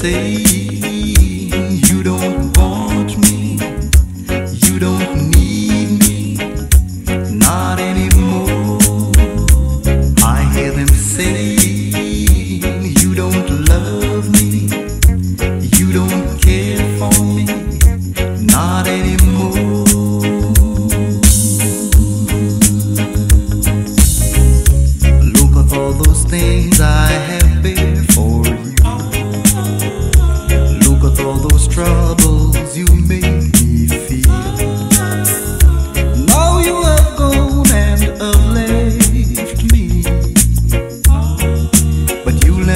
sei.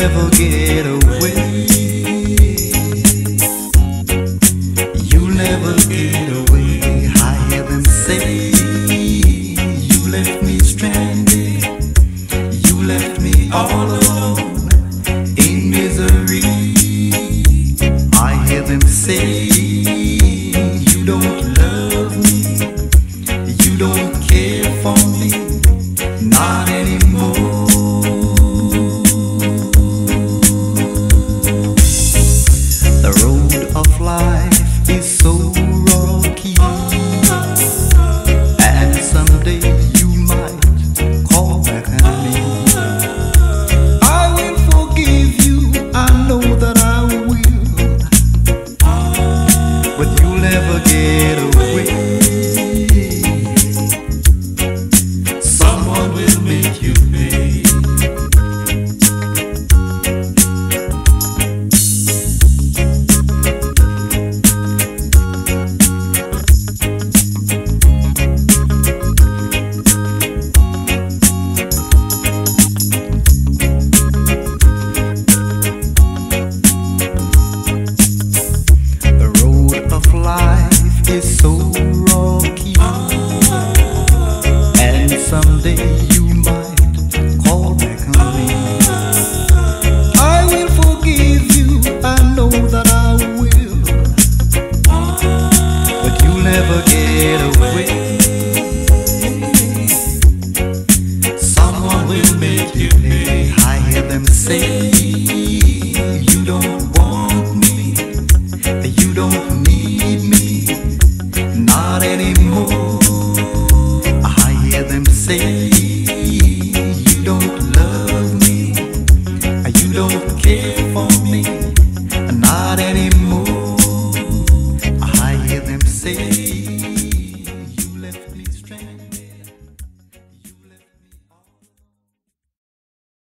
never get away. You never get away. You left me stranded. You left me all alone. Never and someday you might call back on me. I will forgive you, I know that I will, but you'll never get away. Someone will make you pay. I hear them say, You don't want me. You don't say,